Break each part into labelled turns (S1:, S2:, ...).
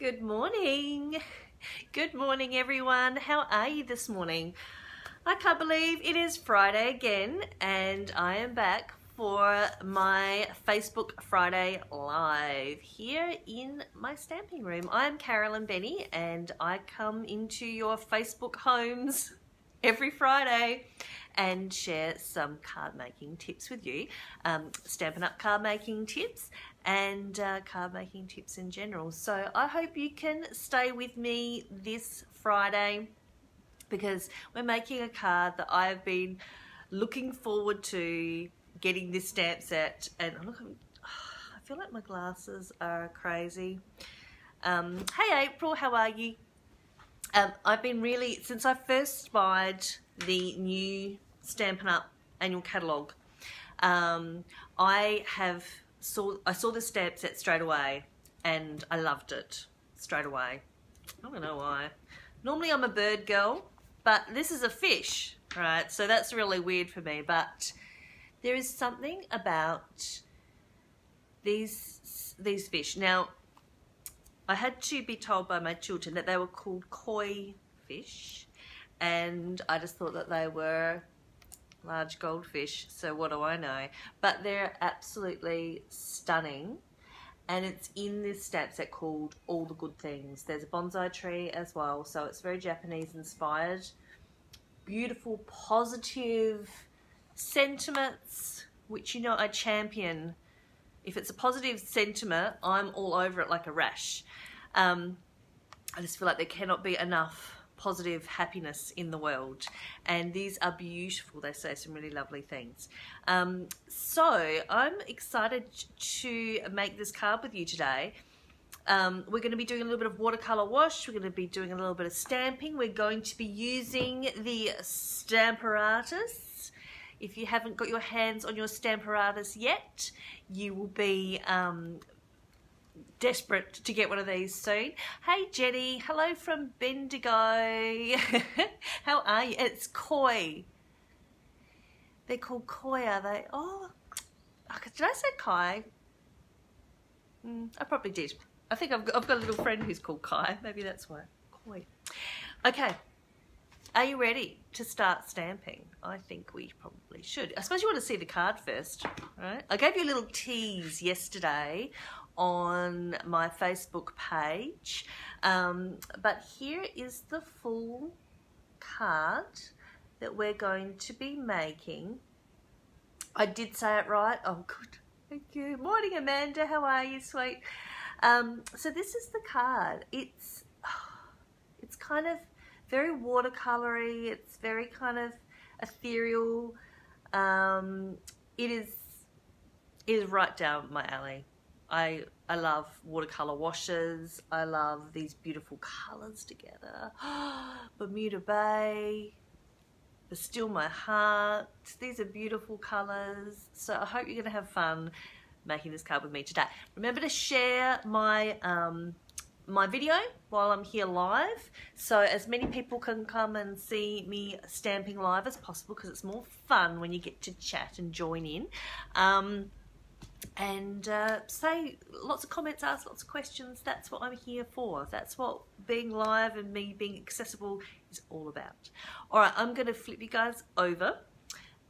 S1: Good morning. Good morning, everyone. How are you this morning? I can't believe it is Friday again, and I am back for my Facebook Friday Live here in my stamping room. I'm Carolyn Bennie, and I come into your Facebook homes every Friday and share some card making tips with you. Um, Stampin' Up card making tips and uh, card making tips in general. So I hope you can stay with me this Friday because we're making a card that I've been looking forward to getting this stamp set and look, I feel like my glasses are crazy. Um, hey April, how are you? Um, I've been really, since I first spied the new Stampin' Up annual catalogue, um, I have saw I saw the stamp set straight away and I loved it straight away. I don't know why. Normally I'm a bird girl, but this is a fish, right? So that's really weird for me, but there is something about these these fish. Now, I had to be told by my children that they were called koi fish, and I just thought that they were large goldfish, so what do I know? But they're absolutely stunning. And it's in this stamp set called All the Good Things. There's a bonsai tree as well, so it's very Japanese inspired. Beautiful, positive sentiments, which you know I champion. If it's a positive sentiment, I'm all over it like a rash. Um, I just feel like there cannot be enough positive happiness in the world. And these are beautiful. They say some really lovely things. Um, so I'm excited to make this card with you today. Um, we're going to be doing a little bit of watercolor wash. We're going to be doing a little bit of stamping. We're going to be using the Stamparatus. If you haven't got your hands on your Stamparatus yet, you will be um, desperate to get one of these soon. Hey Jenny, hello from Bendigo. How are you? It's koi. They're called koi, are they? Oh, did I say kai? Mm, I probably did. I think I've got, I've got a little friend who's called Kai. Maybe that's why. Koi. Okay. Are you ready to start stamping? I think we probably should. I suppose you want to see the card first, right? I gave you a little tease yesterday on my Facebook page. Um, but here is the full card that we're going to be making. I did say it right. Oh, good. Thank you. Morning, Amanda. How are you, sweet? Um, so this is the card. It's it's kind of very watercolory. It's very kind of ethereal. Um, it is it is right down my alley. I I love watercolor washes. I love these beautiful colors together. Bermuda Bay, still my heart. These are beautiful colors. So I hope you're gonna have fun making this card with me today. Remember to share my um, my video while I'm here live so as many people can come and see me stamping live as possible because it's more fun when you get to chat and join in. Um, and uh, say lots of comments, ask lots of questions. That's what I'm here for. That's what being live and me being accessible is all about. All right, I'm going to flip you guys over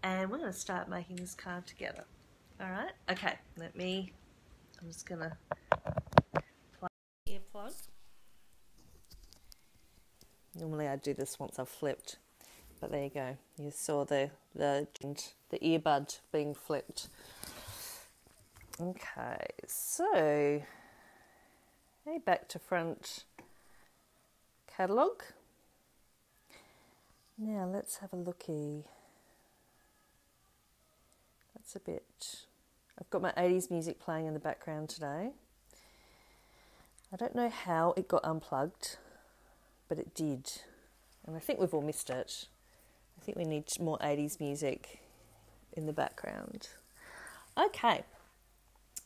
S1: and we're going to start making this card together. All right, okay, let me, I'm just going to plug earplug. Normally I do this once I've flipped, but there you go. You saw the, the, the earbud being flipped. Okay, so hey, back to front catalogue. Now let's have a looky. That's a bit. I've got my 80s music playing in the background today. I don't know how it got unplugged, but it did. And I think we've all missed it. I think we need more 80s music in the background. Okay.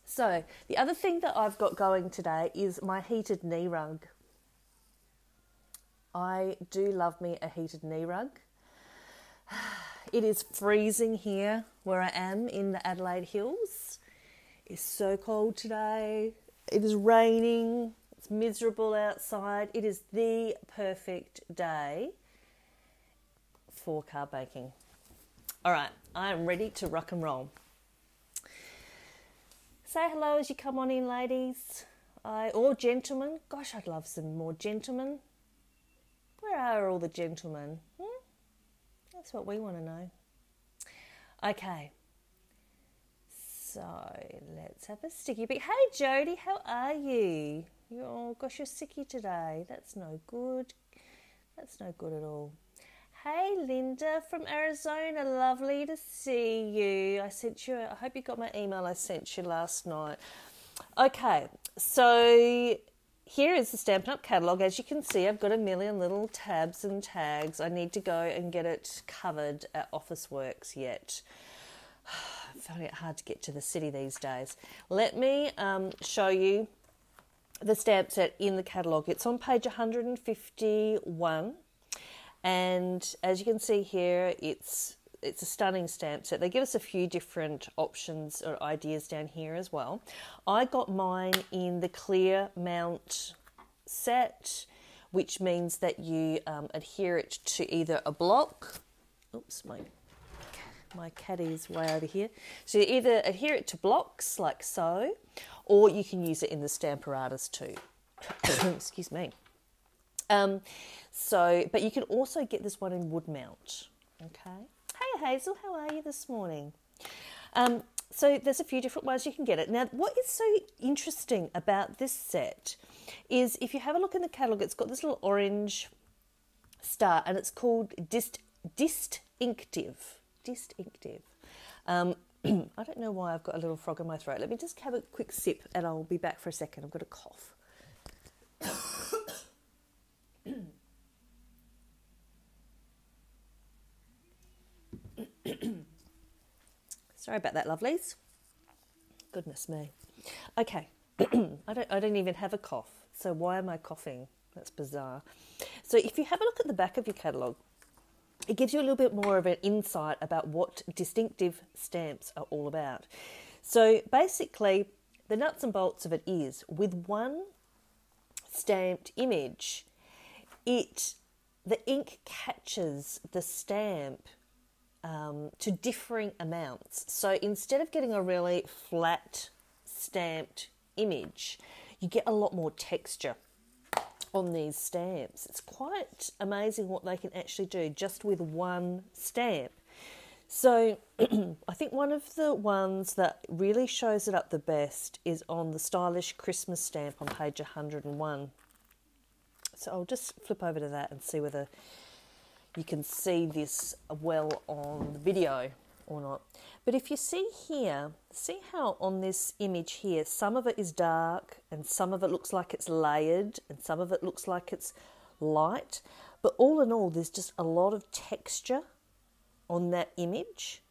S1: So, the other thing that I've got going today is my heated knee rug. I do love me a heated knee rug. It is freezing here where I am in the Adelaide Hills. It's so cold today. It is raining. It's miserable outside. It is the perfect day for car baking. All right, I am ready to rock and roll. Say hello as you come on in, ladies. I, or gentlemen. Gosh, I'd love some more gentlemen. Where are all the gentlemen? Hmm? That's what we want to know. Okay. So let's have a sticky bit. Hey Jody, how are you? you oh gosh, you're sicky today. That's no good. That's no good at all. Hey Linda from Arizona, lovely to see you. I sent you. I hope you got my email I sent you last night. Okay, so here is the Stampin' Up! catalogue. As you can see, I've got a million little tabs and tags. I need to go and get it covered at Officeworks yet. I'm finding it hard to get to the city these days. Let me um, show you the stamp set in the catalogue. It's on page 151, and as you can see here, it's it's a stunning stamp set. They give us a few different options or ideas down here as well. I got mine in the clear mount set, which means that you um, adhere it to either a block. Oops, my my caddy is way over here. So you either adhere it to blocks like so, or you can use it in the Stamparatus too. Excuse me. Um, so, but you can also get this one in wood mount. Okay. Hey Hazel, how are you this morning? Um, so there's a few different ways you can get it. Now, what is so interesting about this set is if you have a look in the catalogue, it's got this little orange star, and it's called Dist Distinctive. Distinctive. Um, I don't know why I've got a little frog in my throat. Let me just have a quick sip, and I'll be back for a second. I've got a cough. Sorry about that, lovelies. Goodness me. Okay, I don't. I don't even have a cough. So why am I coughing? That's bizarre. So if you have a look at the back of your catalogue, it gives you a little bit more of an insight about what distinctive stamps are all about. So basically, the nuts and bolts of it is with one stamped image, it the ink catches the stamp um, to differing amounts. So instead of getting a really flat stamped image, you get a lot more texture on these stamps. It's quite amazing what they can actually do just with one stamp. So, I think one of the ones that really shows it up the best is on the stylish Christmas stamp on page 101. So, I'll just flip over to that and see whether you can see this well on the video or not. But if you see here, see how on this image here, some of it is dark and some of it looks like it's layered and some of it looks like it's light. But all in all, there's just a lot of texture on that image.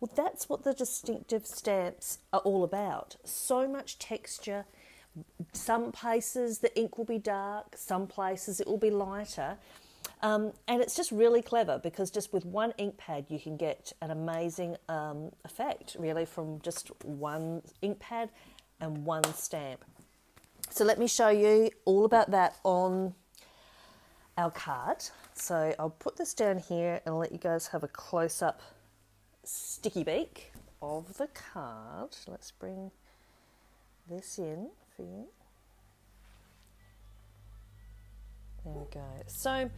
S1: Well, that's what the distinctive stamps are all about. So much texture. Some places the ink will be dark, some places it will be lighter. Um, and it's just really clever because just with one ink pad you can get an amazing um, effect really from just one ink pad and one stamp. So let me show you all about that on our card. So I'll put this down here and let you guys have a close up sticky beak of the card. Let's bring this in for you. There we go. So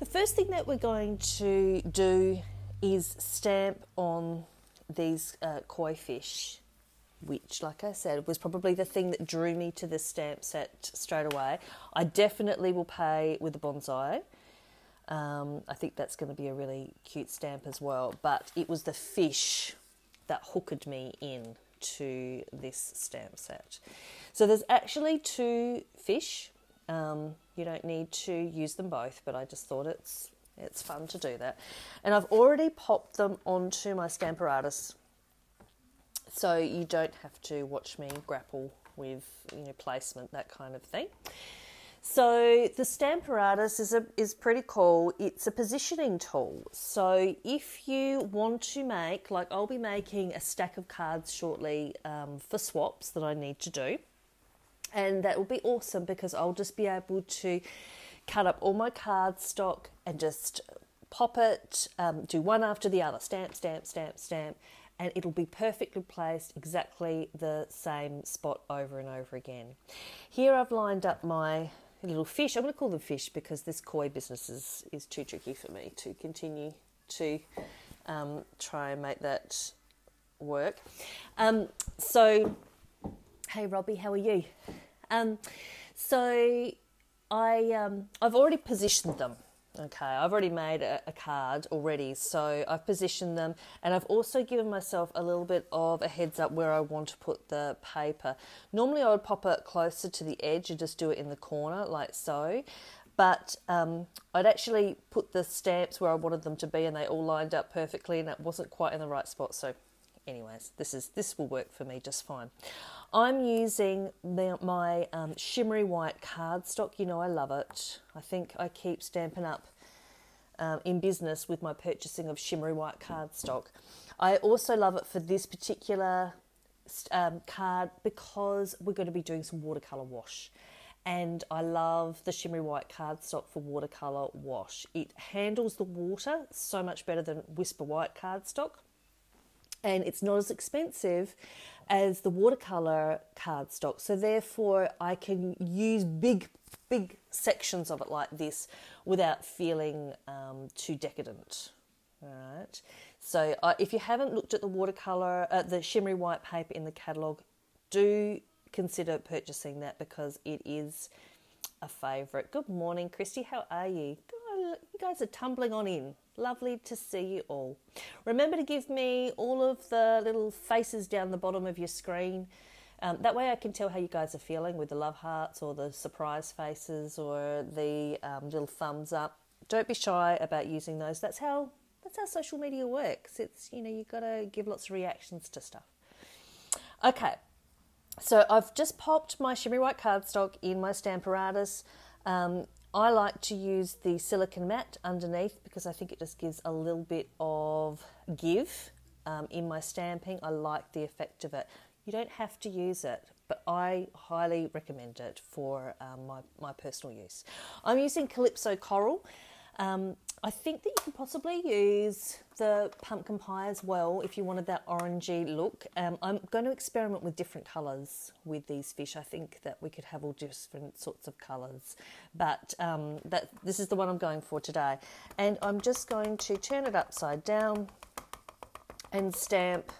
S1: the first thing that we're going to do is stamp on these uh, koi fish, which, like I said, was probably the thing that drew me to this stamp set straight away. I definitely will pay with the bonsai. Um, I think that's going to be a really cute stamp as well. But it was the fish that hooked me in to this stamp set. So there's actually two fish. Um, you don't need to use them both, but I just thought it's it's fun to do that. And I've already popped them onto my Stamparatus, so you don't have to watch me grapple with you know placement that kind of thing. So the Stamparatus is a, is pretty cool. It's a positioning tool. So if you want to make, like I'll be making a stack of cards shortly um, for swaps that I need to do. And that will be awesome because I'll just be able to cut up all my card stock and just pop it, um, do one after the other, stamp, stamp, stamp, stamp, and it'll be perfectly placed exactly the same spot over and over again. Here I've lined up my little fish. I'm going to call them fish because this koi business is, is too tricky for me to continue to um, try and make that work. Um, so, hey Robbie, how are you? Um, so I um, I've already positioned them. Okay, I've already made a, a, card already, so I've positioned them, and I've also given myself a little bit of a heads up where I want to put the paper. Normally, I would pop it closer to the edge and just do it in the corner, like so. But um, I'd actually put the stamps where I wanted them to be, and they all lined up perfectly, and it wasn't quite in the right spot. So, anyways, this is this will work for me just fine. I'm using the, my um, shimmery white cardstock. You know, I love it. I think I keep Stampin' Up um, in business with my purchasing of shimmery white cardstock. I also love it for this particular um, card because we're going to be doing some watercolour wash. And I love the shimmery white cardstock for watercolour wash. It handles the water so much better than Whisper White cardstock and it's not as expensive as the watercolor cardstock. So therefore, I can use big, big sections of it like this without feeling um, too decadent. All right. So uh, if you haven't looked at the watercolor, uh, the shimmery white paper in the catalogue, do consider purchasing that because it is a favourite. Good morning, Christy. How are you? You guys are tumbling on in. Lovely to see you all. Remember to give me all of the little faces down the bottom of your screen. Um, that way I can tell how you guys are feeling with the love hearts or the surprise faces or the um, little thumbs up. Don't be shy about using those. That's how that's how social media works. It's you know you've got to give lots of reactions to stuff. Okay, so I've just popped my shimmery white cardstock in my Stamparatus. Um, I like to use the silicon mat underneath because I think it just gives a little bit of give um, in my stamping. I like the effect of it. You don't have to use it, but I highly recommend it for um, my, my personal use. I'm using Calypso Coral. Um, I think that you can possibly use the pumpkin pie as well if you wanted that orangey look. Um, I'm going to experiment with different colours with these fish. I think that we could have all different sorts of colours, but um, that this is the one I'm going for today. And I'm just going to turn it upside down and stamp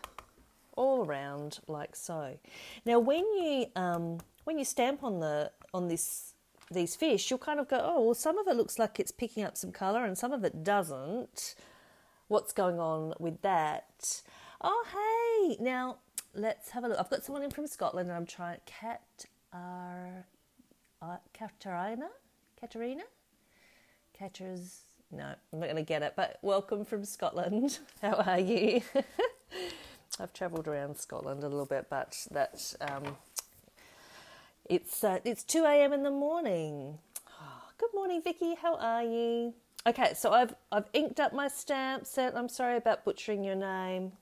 S1: all around like so. Now, when you um, when you stamp on the on this these fish, you'll kind of go, oh, well, some of it looks like it's picking up some colour and some of it doesn't. What's going on with that? Oh, hey! Now, let's have a look. I've got someone in from Scotland and I'm trying. Cat. Uh, uh, Katarina? Katarina? Catchers. No, I'm not going to get it, but welcome from Scotland. How are you? I've travelled around Scotland a little bit, but that um, it's uh, it's 2 a.m. in the morning. Good morning, Vicky. How are you? Okay, so I've I've inked up my stamp set. I'm sorry about butchering your name.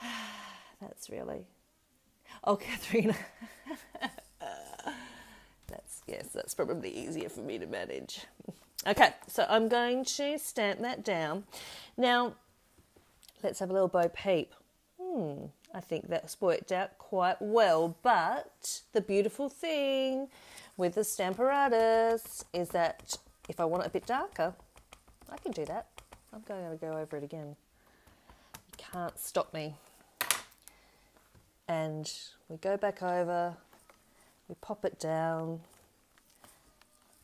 S1: That's really. Oh, Katharina. that's yes, that's probably easier for me to manage. Okay, so I'm going to stamp that down. Now, let's have a little bo peep. Hmm. I think that's worked out quite well. But the beautiful thing with the Stamparatus is that if I want it a bit darker, I can do that. I'm going to go over it again. You can't stop me. And we go back over, we pop it down,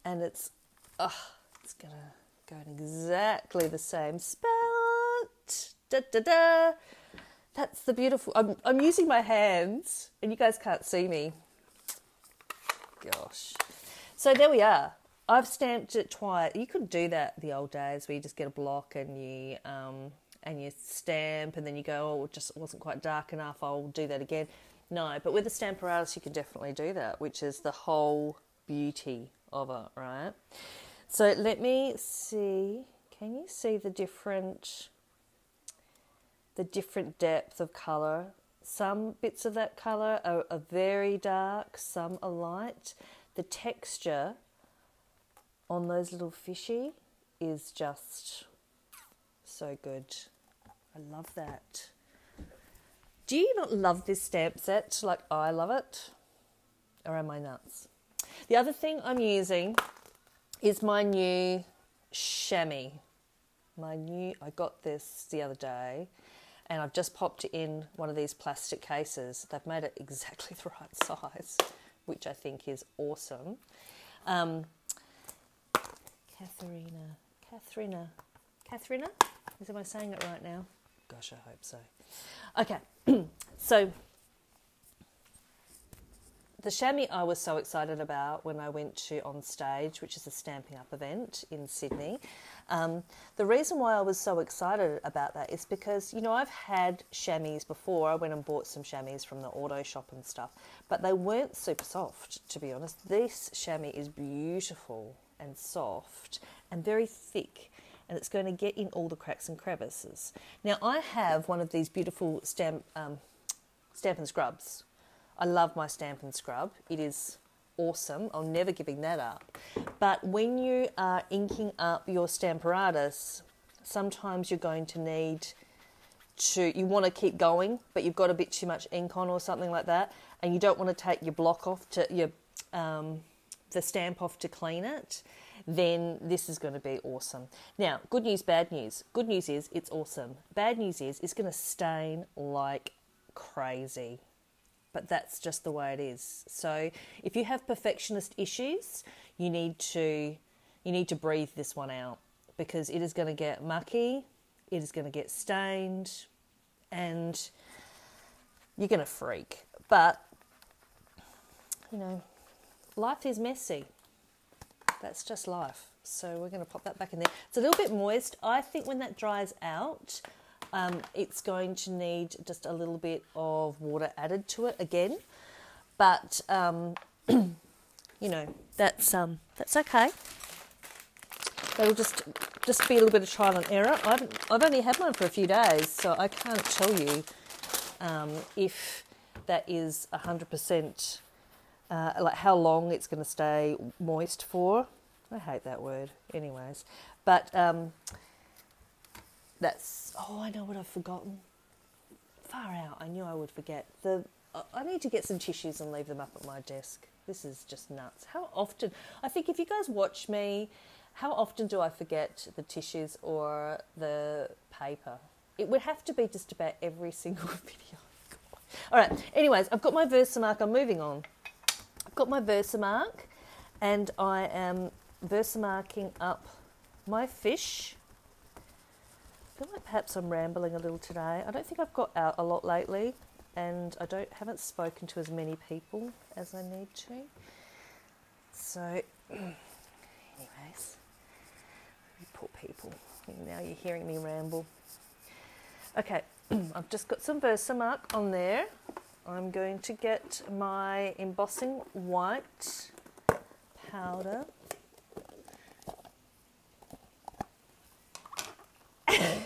S1: and it's, oh, it's going to go in exactly the same spot. Da da da. That's the beautiful. I'm I'm using my hands, and you guys can't see me. Gosh. So there we are. I've stamped it twice. You could do that the old days where you just get a block and you um and you stamp and then you go, oh, it just wasn't quite dark enough. I'll do that again. No, but with a the Stamparatus, you can definitely do that, which is the whole beauty of it, right? So let me see. Can you see the different the different depth of color. some bits of that colour are, are very dark, some are light. The texture on those little fishy is just so good. I love that. Do you not love this stamp set like I love it? Or am I nuts? The other thing I'm using is my new chamois. My new, I got this the other day and I've just popped in one of these plastic cases. They've made it exactly the right size, which I think is awesome. Um, Katharina, Katharina, Katharina? Is am I saying it right now? Gosh, I hope so. Okay, so the chamois I was so excited about when I went to On Stage, which is a Stampin' Up event in Sydney. Um, the reason why I was so excited about that is because, you know, I've had chamois before. I went and bought some chamois from the auto shop and stuff, but they weren't super soft, to be honest. This chamois is beautiful and soft and very thick and it's going to get in all the cracks and crevices. Now, I have one of these beautiful stamp, um, Stampin' Scrubs I love my Stampin' Scrub. It is awesome. I'm never giving that up. But when you are inking up your Stamparatus, sometimes you're going to need to, you want to keep going, but you've got a bit too much ink on or something like that, and you don't want to take your block off to, your, um, the stamp off to clean it, then this is going to be awesome. Now, good news, bad news. Good news is it's awesome. Bad news is it's going to stain like crazy but that's just the way it is. So if you have perfectionist issues, you need to you need to breathe this one out because it is going to get mucky, it is going to get stained, and you're going to freak. But you know, life is messy. That's just life. So we're going to pop that back in there. It's a little bit moist. I think when that dries out, um, it's going to need just a little bit of water added to it again, but um, you know that's um, that's okay. That'll just just be a little bit of trial and error. I've I've only had one for a few days, so I can't tell you um, if that is hundred uh, percent like how long it's going to stay moist for. I hate that word, anyways. But um, that's oh, I know what I've forgotten. Far out. I knew I would forget. The I need to get some tissues and leave them up at my desk. This is just nuts. How often? I think if you guys watch me, how often do I forget the tissues or the paper? It would have to be just about every single video. All right. Anyways, I've got my Versamark. I'm moving on. I've got my Versamark, and I am Versamarking up my fish feel like perhaps I'm rambling a little today. I don't think I've got out a lot lately, and I don't haven't spoken to as many people as I need to. So, anyways, poor people. Now you're hearing me ramble. Okay, I've just got some Versamark on there. I'm going to get my embossing white powder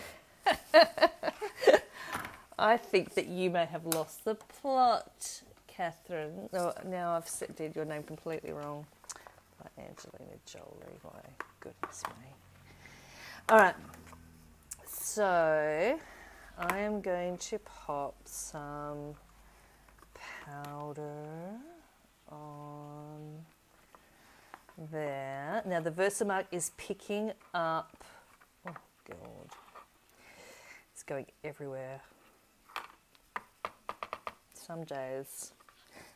S1: I think that you may have lost the plot, Catherine. Oh, now I've said your name completely wrong. By Angelina Jolie. My goodness me. All right. So I am going to pop some powder on there. Now the Versamark is picking up. Oh God, going everywhere some days.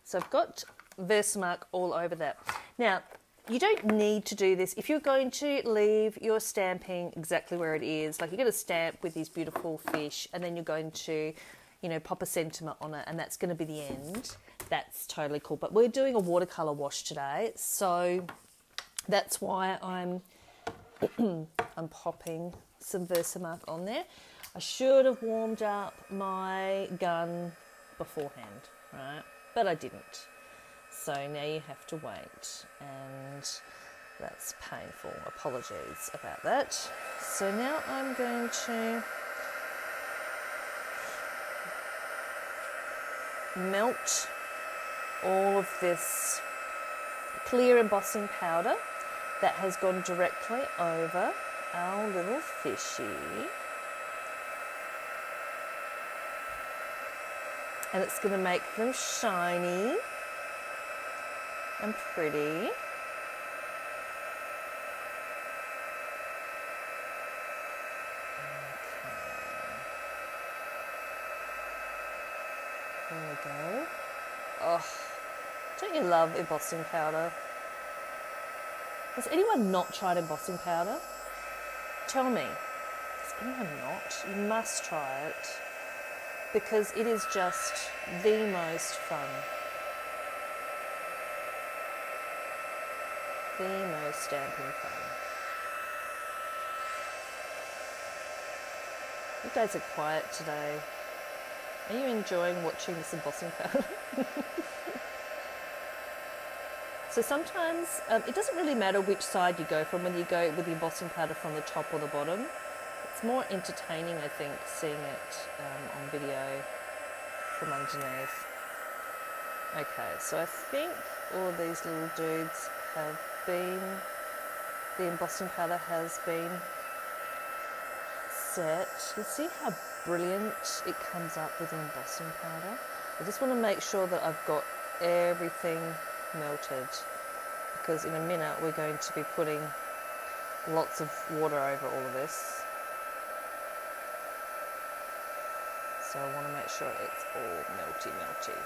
S1: So I've got Versamark all over that. Now, you don't need to do this. If you're going to leave your stamping exactly where it is, like you're going to stamp with these beautiful fish and then you're going to, you know, pop a sentiment on it and that's going to be the end, that's totally cool. But we're doing a watercolour wash today, so that's why I'm I'm popping some Versamark on there. I should have warmed up my gun beforehand, right? But I didn't. So now you have to wait, and that's painful. Apologies about that. So now I'm going to melt all of this clear embossing powder that has gone directly over our little fishy. And it's going to make them shiny and pretty. There we go. Oh, don't you love embossing powder? Has anyone not tried embossing powder? Tell me. Has anyone not? You must try it because it is just the most fun. The most stamping fun. You guys are quiet today. Are you enjoying watching this embossing powder? so sometimes um, it doesn't really matter which side you go from, whether you go with the embossing powder from the top or the bottom. It's more entertaining, I think, seeing it um, on video from underneath. Okay, so I think all these little dudes have been, the embossing powder has been set. You see how brilliant it comes up with embossing powder. I just want to make sure that I've got everything melted because in a minute we're going to be putting lots of water over all of this. So I want to make sure it's all melty melty.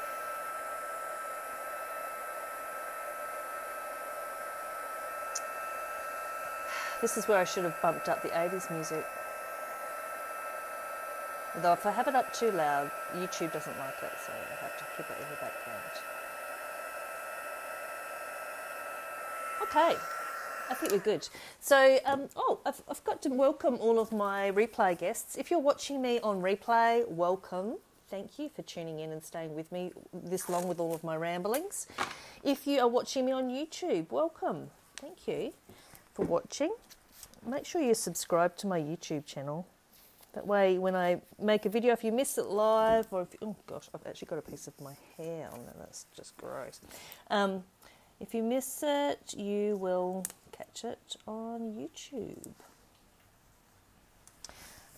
S1: This is where I should have bumped up the 80s music. Though if I have it up too loud, YouTube doesn't like it, so I have to keep it in the background. Okay, I think we're good. So, um, oh, I've, I've got to welcome all of my replay guests. If you're watching me on replay, welcome. Thank you for tuning in and staying with me this long with all of my ramblings. If you are watching me on YouTube, welcome. Thank you for watching. Make sure you subscribe to my YouTube channel. That way, when I make a video, if you miss it live, or if oh gosh, I've actually got a piece of my hair on there. That's just gross. Um, if you miss it, you will catch it on YouTube.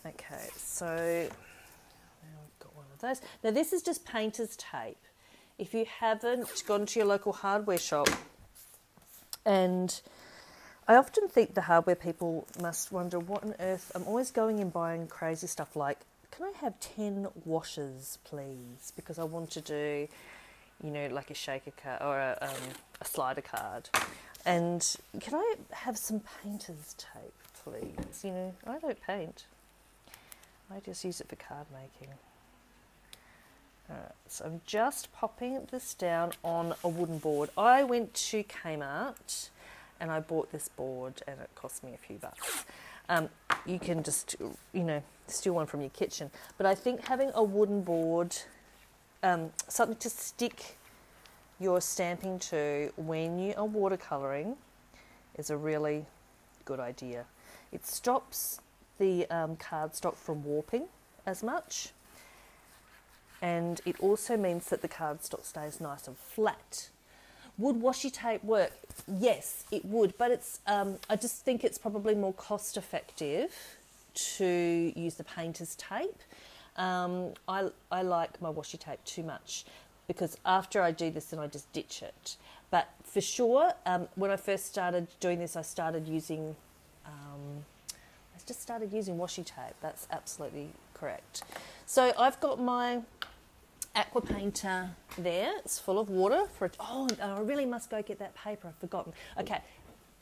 S1: Okay, so now we've got one of those. Now this is just painter's tape. If you haven't gone to your local hardware shop and I often think the hardware people must wonder what on earth. I'm always going and buying crazy stuff like, can I have 10 washers, please? Because I want to do, you know, like a shaker card or a, um, a slider card. And can I have some painter's tape, please? You know, I don't paint, I just use it for card making. Alright, so I'm just popping this down on a wooden board. I went to Kmart and I bought this board and it cost me a few bucks. Um, you can just, you know, steal one from your kitchen. But I think having a wooden board, um, something to stick your stamping to when you are watercolouring is a really good idea. It stops the um, cardstock from warping as much and it also means that the cardstock stays nice and flat would washi tape work? Yes, it would, but it's. Um, I just think it's probably more cost effective to use the painter's tape. Um, I I like my washi tape too much because after I do this, then I just ditch it. But for sure, um, when I first started doing this, I started using. Um, I just started using washi tape. That's absolutely correct. So I've got my aqua painter there. It's full of water for. Oh, I really must go get that paper. I've forgotten. Okay,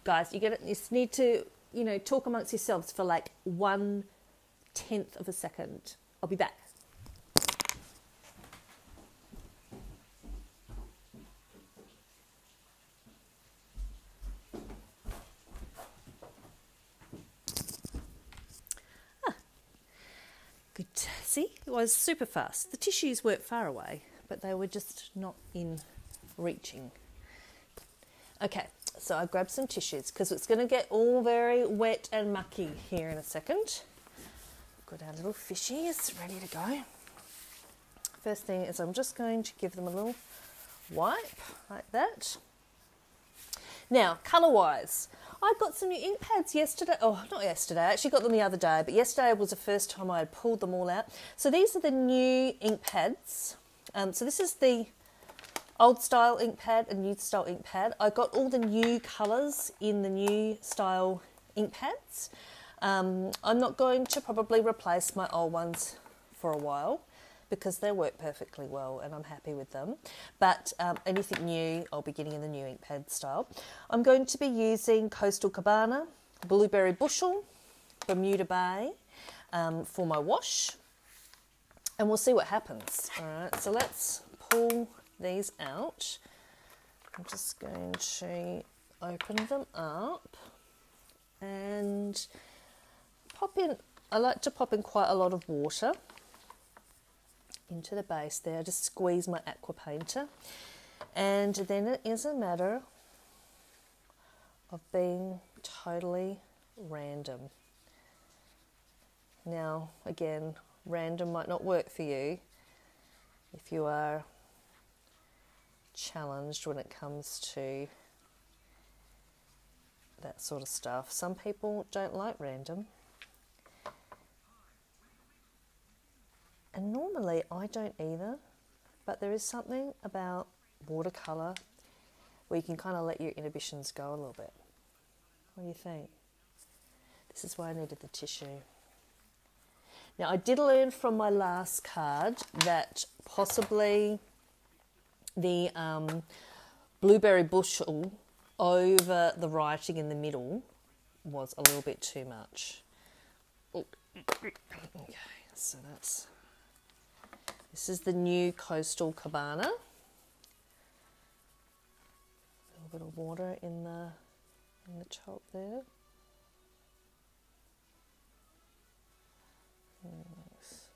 S1: guys, you get it. You just need to, you know, talk amongst yourselves for like one tenth of a second. I'll be back. Good. See, it was super fast. The tissues weren't far away, but they were just not in reaching. Okay, so I grabbed some tissues because it's going to get all very wet and mucky here in a second. Got our little fishies ready to go. first thing is I'm just going to give them a little wipe like that. Now, colour wise, I got some new ink pads yesterday. Oh, not yesterday. I actually got them the other day, but yesterday was the first time I had pulled them all out. So these are the new ink pads. Um, so this is the old style ink pad and new style ink pad. I got all the new colours in the new style ink pads. Um, I'm not going to probably replace my old ones for a while because they work perfectly well and I'm happy with them. But um, anything new, I'll be getting in the new ink pad style. I'm going to be using Coastal Cabana, Blueberry Bushel, Bermuda Bay um, for my wash. And we'll see what happens. All right, so let's pull these out. I'm just going to open them up and pop in. I like to pop in quite a lot of water into the base there. I Just squeeze my aqua painter, and then it is a matter of being totally random. Now, again, random might not work for you if you are challenged when it comes to that sort of stuff. Some people don't like random. And normally I don't either, but there is something about watercolour where you can kind of let your inhibitions go a little bit. What do you think? This is why I needed the tissue. Now, I did learn from my last card that possibly the um, blueberry bushel over the writing in the middle was a little bit too much. Okay, so that's this is the new Coastal Cabana. A little bit of water in the in the top there.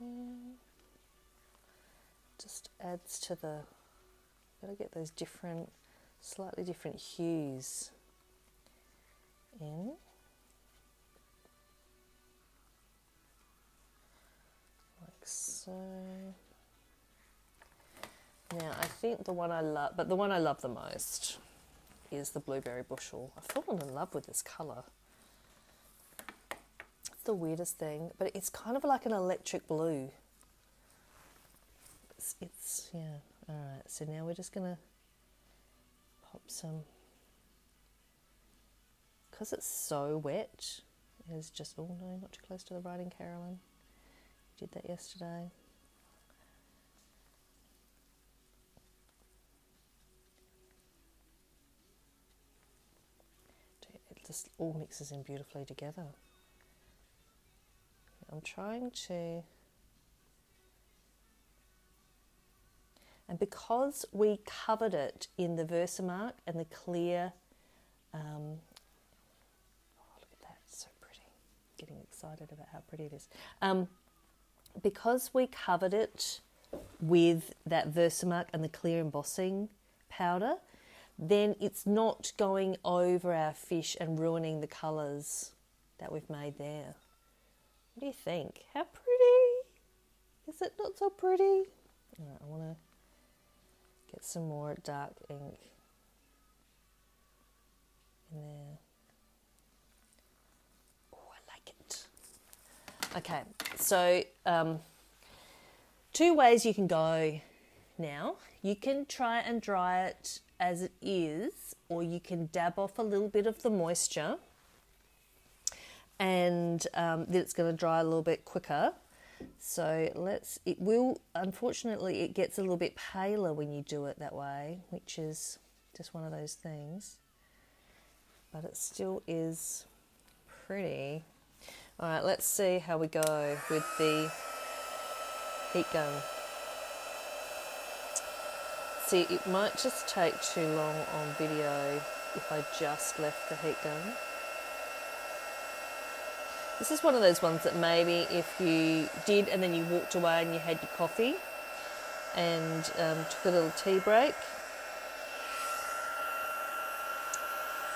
S1: Mm, Just adds to the gotta get those different slightly different hues in. Like so. Now, I think the one I love, but the one I love the most is the blueberry bushel. I've fallen in love with this colour. It's the weirdest thing, but it's kind of like an electric blue. It's, it's yeah. All right, so now we're just gonna pop some because it's so wet. It is just oh no, not too close to the writing, Carolyn. Did that yesterday. Just all mixes in beautifully together. I'm trying to, and because we covered it in the Versamark and the clear, um, oh look at that, so pretty. Getting excited about how pretty it is. Um, because we covered it with that Versamark and the clear embossing powder, then it's not going over our fish and ruining the colours that we've made there. What do you think? How pretty! Is it not so pretty? Right, I want to get some more dark ink in there. Oh, I like it. Okay, so um, two ways you can go now. You can try and dry it as it is, or you can dab off a little bit of the moisture and um, then it's going to dry a little bit quicker. So let's, it will, unfortunately, it gets a little bit paler when you do it that way, which is just one of those things. But it still is pretty. All right, let's see how we go with the heat gun. See, it might just take too long on video if I just left the heat gun. This is one of those ones that maybe if you did and then you walked away and you had your coffee and um, took a little tea break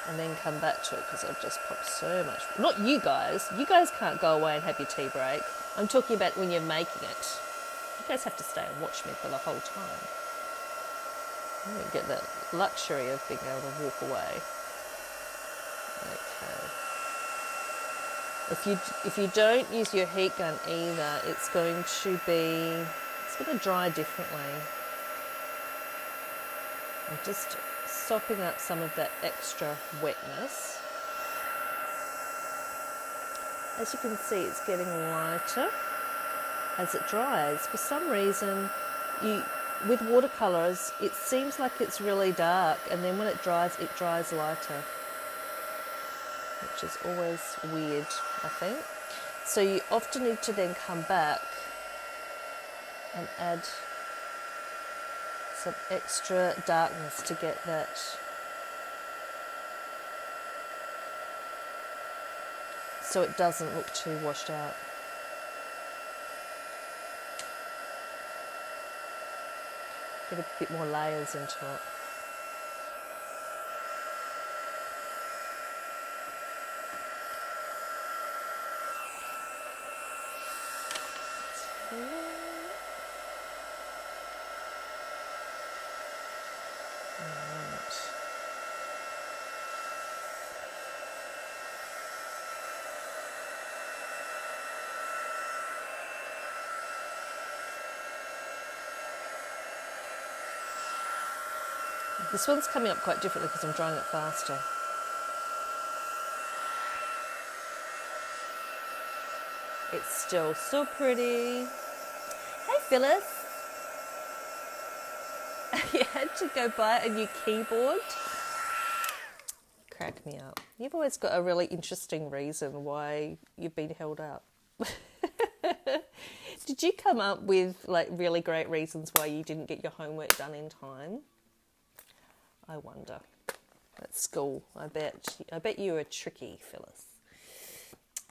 S1: and then come back to it because I've just popped so much. Not you guys. You guys can't go away and have your tea break. I'm talking about when you're making it. You guys have to stay and watch me for the whole time. Don't get that luxury of being able to walk away. Okay. If you if you don't use your heat gun either, it's going to be it's going to dry differently. I'm just sopping up some of that extra wetness. As you can see, it's getting lighter as it dries. For some reason, you with watercolors, it seems like it's really dark, and then when it dries, it dries lighter, which is always weird, I think. So you often need to then come back and add some extra darkness to get that so it doesn't look too washed out. Get a bit more layers into it. This one's coming up quite differently because I'm drying it faster. It's still so pretty. Hey Phyllis! you had to go buy a new keyboard? Crack me up. You've always got a really interesting reason why you've been held up. Did you come up with like really great reasons why you didn't get your homework done in time? I wonder. At school, I bet. I bet you were tricky, Phyllis.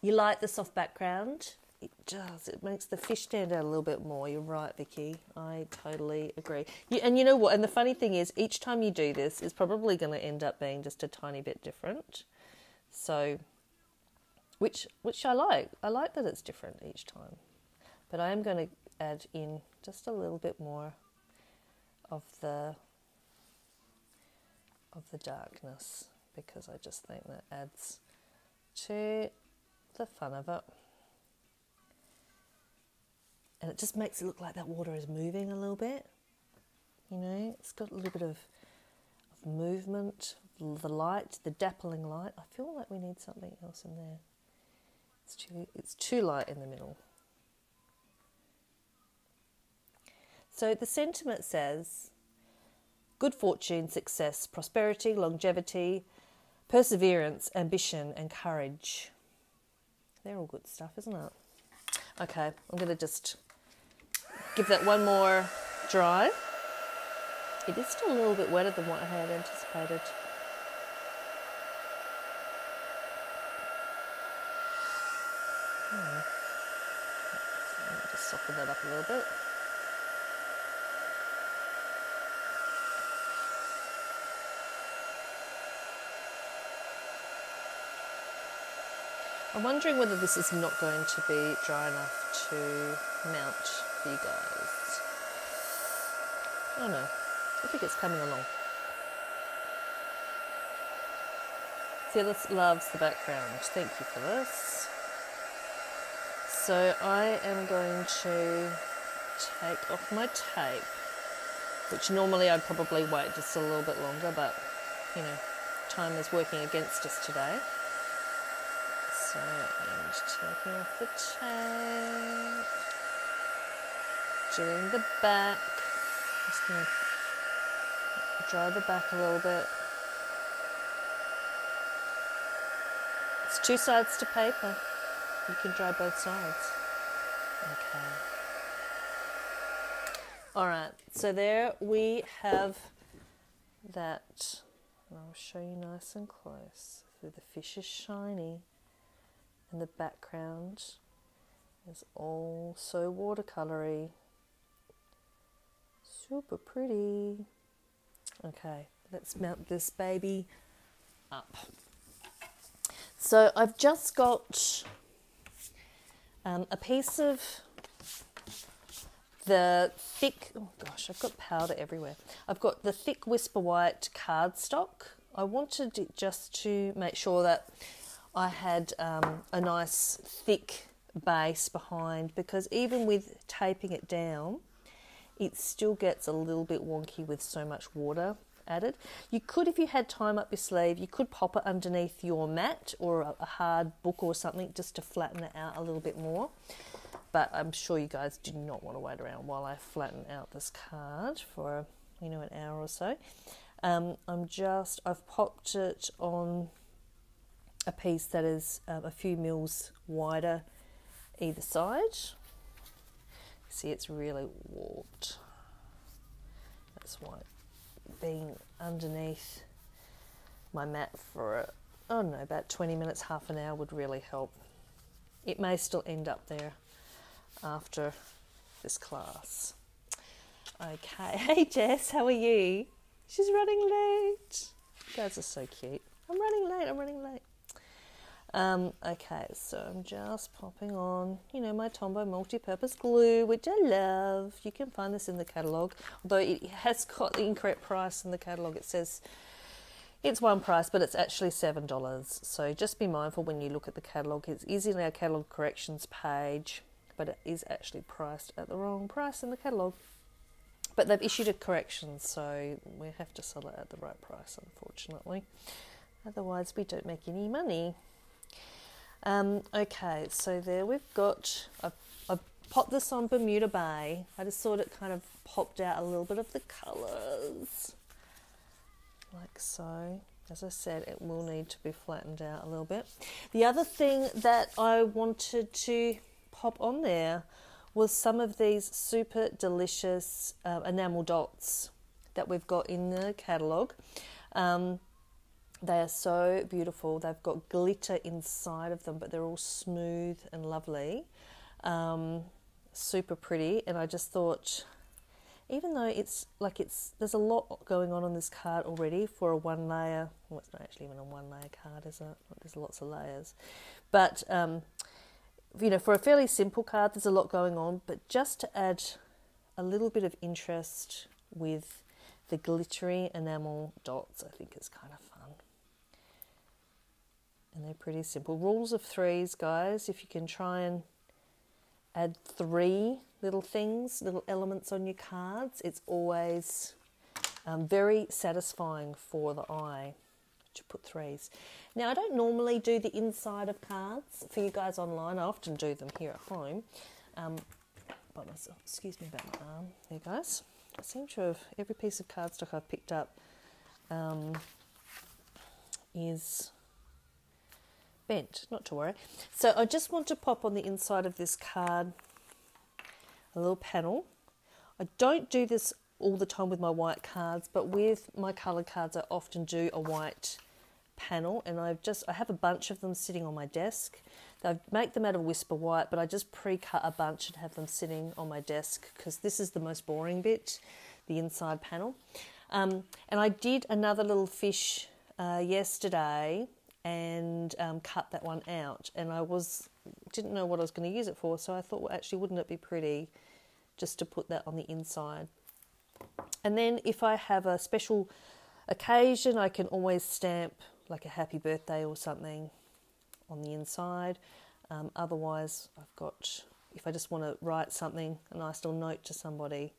S1: You like the soft background? It does. It makes the fish stand out a little bit more. You're right, Vicky. I totally agree. You, and you know what? And the funny thing is, each time you do this, it's probably going to end up being just a tiny bit different. So, which which I like. I like that it's different each time. But I am going to add in just a little bit more of the of the darkness because I just think that adds to the fun of it. And it just makes it look like that water is moving a little bit. You know, it's got a little bit of, of movement, the light, the dappling light. I feel like we need something else in there. It's too, it's too light in the middle. So the sentiment says good fortune, success, prosperity, longevity, perseverance, ambition, and courage. They're all good stuff, isn't it? Okay, I'm going to just give that one more dry. It is still a little bit wetter than what I had anticipated. Hmm. Just soften that up a little bit. I'm wondering whether this is not going to be dry enough to mount for you guys. I don't know. I think it's coming along. Phyllis loves the background. Thank you, Phyllis. So I am going to take off my tape, which normally I'd probably wait just a little bit longer, but you know, time is working against us today. So I'm just taking off the tape, doing the back. Just gonna dry the back a little bit. It's two sides to paper. You can dry both sides. Okay. All right, so there we have that. I'll show you nice and close. So the fish is shiny and the background is all so watercolory. Super pretty. Okay, let's mount this baby up. So I've just got um, a piece of the thick, oh gosh, I've got powder everywhere. I've got the thick Whisper White cardstock. I wanted it just to make sure that I had um, a nice thick base behind because even with taping it down, it still gets a little bit wonky with so much water added. You could, if you had time up your sleeve, you could pop it underneath your mat or a, hard book or something just to flatten it out a little bit more. But I'm sure you guys do not want to wait around while I flatten out this card for you know an hour or so. Um, I'm just I've popped it on a piece that is um, a few mils wider either side. See, it's really warped. That's why being underneath my mat for, I don't know, about 20 minutes, half an hour would really help. It may still end up there after this class. Okay, hey Jess, how are you? She's running late. You guys are so cute. I'm running late, I'm running late. Um, okay, so I'm just popping on, you know, my Tombow multi-purpose glue, which I love. You can find this in the catalogue, although it has got the incorrect price in the catalogue. It says it's one price, but it's actually seven dollars. So just be mindful when you look at the catalogue. It is in our catalogue corrections page, but it is actually priced at the wrong price in the catalogue. But they've issued a correction, so we have to sell it at the right price, unfortunately. Otherwise, we don't make any money. Um, okay, so there we've got, I've, popped this on Bermuda Bay. I just thought it kind of popped out a little bit of the colours, like so. As I said, it will need to be flattened out a little bit. The other thing that I wanted to pop on there was some of these super delicious uh, enamel dots that we've got in the catalogue. Um, they are so beautiful. They've got glitter inside of them, but they're all smooth and lovely. Um, super pretty. And I just thought, even though it's like it's, there's a lot going on on this card already for a one layer. Well, it's not actually even a one layer card, is it? There's lots of layers. But, um, you know, for a fairly simple card, there's a lot going on. But just to add a little bit of interest with the glittery enamel dots, I think is kind of and they're pretty simple. Rules of threes, guys. If you can try and add three little things, little elements on your cards, it's always um, very satisfying for the eye to put threes. Now, I don't normally do the inside of cards for you guys online. I often do them here at home. Um, by myself. Excuse me about my arm. There, guys. I seem to have every piece of cardstock I've picked up um, is bent, not to worry. So I just want to pop on the inside of this card a little panel. I don't do this all the time with my white cards, but with my coloured cards I often do a white panel and I've just I have a bunch of them sitting on my desk. I make them out of whisper white, but I just pre-cut a bunch and have them sitting on my desk because this is the most boring bit, the inside panel. Um, and I did another little fish uh, yesterday and um, cut that one out. And I was didn't know what I was going to use it for, so I thought, well, actually, wouldn't it be pretty just to put that on the inside? And then if I have a special occasion, I can always stamp like a happy birthday or something on the inside. Um, otherwise, I've got if I just want to write something, a nice little note to somebody,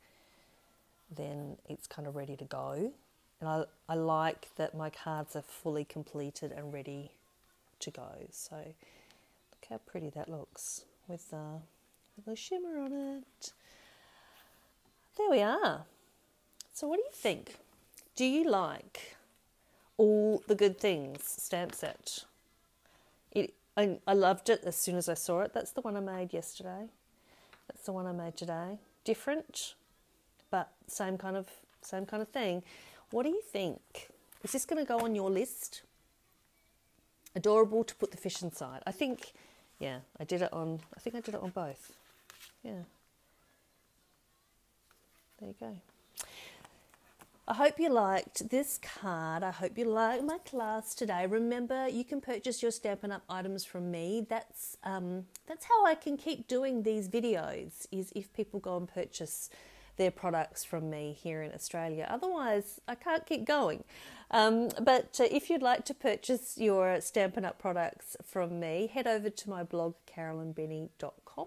S1: then it's kind of ready to go. And I, I like that my cards are fully completed and ready to go. So look how pretty that looks with the, with the shimmer on it. There we are. So what do you think? Do you like all the good things stamp set? It, I, I loved it as soon as I saw it. That's the one I made yesterday. That's the one I made today. Different, but same kind of same kind of thing. What do you think? Is this going to go on your list? Adorable to put the fish inside. I think, yeah, I did it on, I think I did it on both. Yeah. There you go.
S2: I hope you liked this card. I hope you liked my class today. Remember, you can purchase your Stampin' Up! items from me. That's um, that's how I can keep doing these videos. Is if people go and purchase their products from me here in Australia. Otherwise, I can't keep going. Um, but uh, if you'd like to purchase your Stampin' Up! products from me, head over to my blog, carolynbennie.com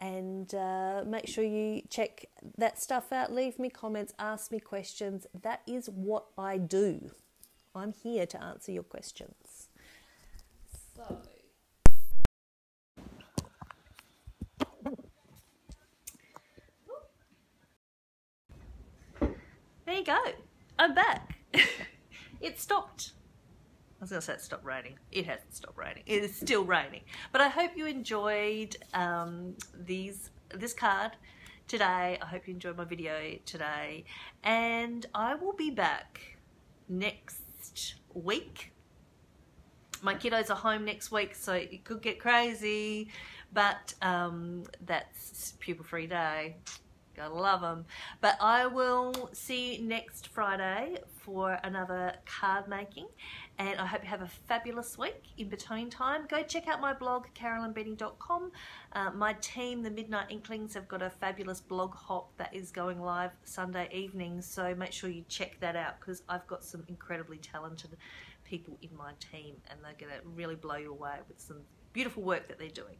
S2: and uh, make sure you check that stuff out. Leave me comments, ask me questions. That is what I do. I'm here to answer your questions. So.
S1: You go. I'm back. it stopped. I was going to say it stopped raining. It hasn't stopped raining. It is still raining. But I hope you enjoyed um, these this card today. I hope you enjoyed my video today. And I will be back next week. My kiddos are home next week, so it could get crazy. But um, that's pupil-free day. Gotta love them. But I will see you next Friday for another card making. And I hope you have a fabulous week in between time. Go check out my blog, carolynbennie.com. Uh, my team, the Midnight Inklings, have got a fabulous blog hop that is going live Sunday evening. So make sure you check that out because I've got some incredibly talented people in my team and they're going to really blow you away with some beautiful work that they're doing.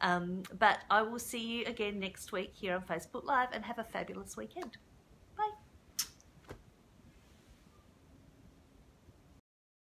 S1: Um, but I will see you again next week here on Facebook Live and have a fabulous weekend.